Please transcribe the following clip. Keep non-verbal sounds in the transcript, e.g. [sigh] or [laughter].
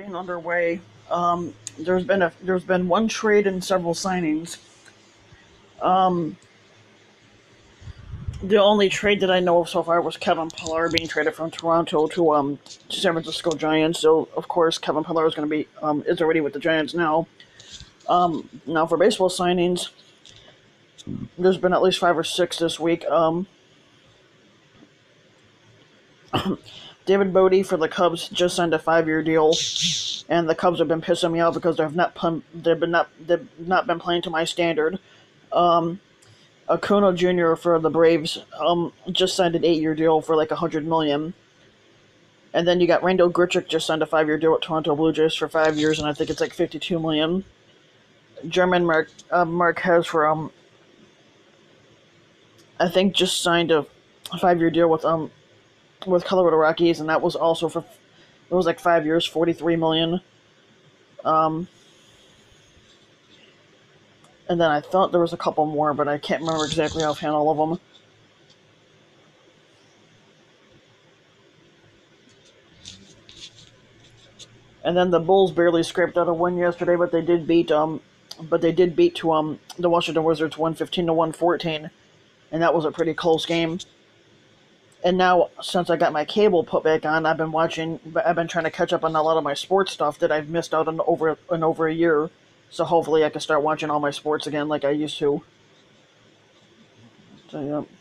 being underway. Um, there's been a there's been one trade and several signings. Um, the only trade that I know of so far was Kevin Pillar being traded from Toronto to um to San Francisco Giants. So of course Kevin Pillar is going to be um is already with the Giants now. Um, now for baseball signings, there's been at least five or six this week. Um, [coughs] David Bote for the Cubs just signed a five-year deal, and the Cubs have been pissing me off because they've not they've been not they've not been playing to my standard. Um, Acuna Jr. for the Braves um, just signed an eight-year deal for like a hundred million. And then you got Randall Grichuk just signed a five-year deal with Toronto Blue Jays for five years, and I think it's like fifty-two million. German Mark uh, Marquez for um, I think just signed a five-year deal with um, with Colorado Rockies, and that was also for it was like five years, forty-three million. Um, and then I thought there was a couple more, but I can't remember exactly offhand all of them. And then the Bulls barely scraped out a win yesterday, but they did beat um, but they did beat to um the Washington Wizards one fifteen to one fourteen, and that was a pretty close game. And now, since I got my cable put back on, I've been watching. I've been trying to catch up on a lot of my sports stuff that I've missed out on over in over a year. So hopefully, I can start watching all my sports again like I used to. So yeah.